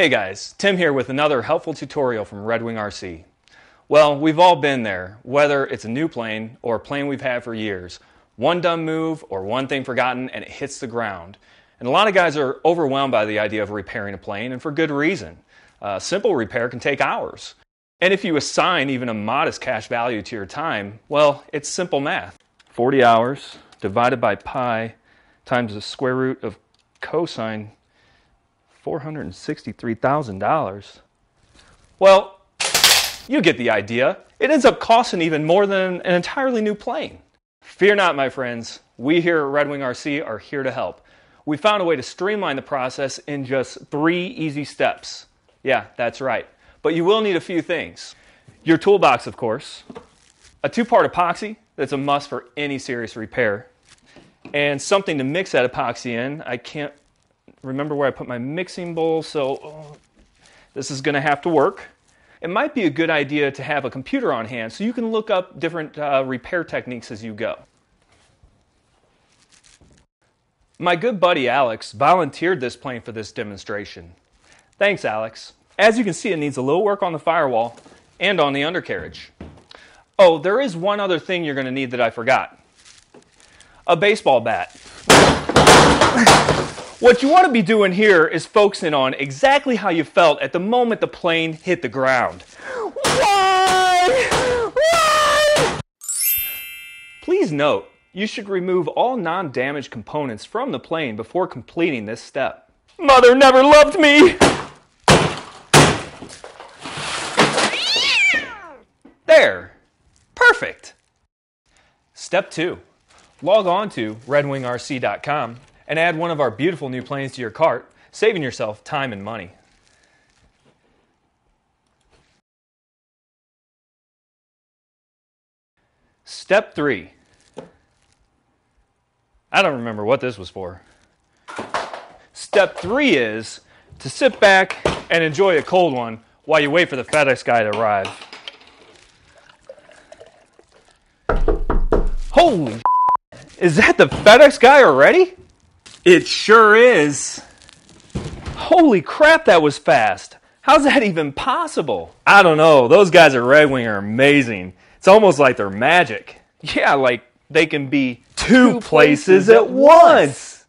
Hey guys, Tim here with another helpful tutorial from RedwingRC. Well, we've all been there, whether it's a new plane or a plane we've had for years. One dumb move or one thing forgotten and it hits the ground. And a lot of guys are overwhelmed by the idea of repairing a plane, and for good reason. A simple repair can take hours. And if you assign even a modest cash value to your time, well, it's simple math. 40 hours divided by pi times the square root of cosine $463,000. Well, you get the idea. It ends up costing even more than an entirely new plane. Fear not, my friends. We here at RedwingRC are here to help. We found a way to streamline the process in just three easy steps. Yeah, that's right. But you will need a few things. Your toolbox, of course, a two part epoxy that's a must for any serious repair, and something to mix that epoxy in. I can't remember where I put my mixing bowl, so oh, this is going to have to work. It might be a good idea to have a computer on hand so you can look up different uh, repair techniques as you go. My good buddy Alex volunteered this plane for this demonstration. Thanks, Alex. As you can see, it needs a little work on the firewall and on the undercarriage. Oh, there is one other thing you're going to need that I forgot a baseball bat. What you want to be doing here is focusing on exactly how you felt at the moment the plane hit the ground. Why? Why? Please note, you should remove all non-damaged components from the plane before completing this step. Mother never loved me! There. Perfect. Step 2. Log on to redwingrc.com and add one of our beautiful new planes to your cart, saving yourself time and money. Step 3. I don't remember what this was for. Step 3 is to sit back and enjoy a cold one while you wait for the FedEx guy to arrive. Holy is that the FedEx guy already? It sure is. Holy crap, that was fast. How's that even possible? I don't know. Those guys at Redwing are amazing. It's almost like they're magic. Yeah, like they can be two, two places, places, at once.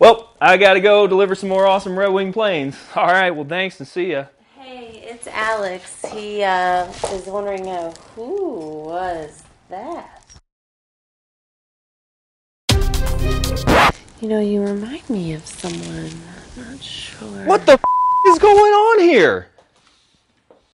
Well, I gotta go deliver some more awesome Redwing planes. All right, well, thanks and see ya. Hey, it's Alex. He uh, is wondering uh, who was that? You know, you remind me of someone. I'm not sure. What the f- is going on here?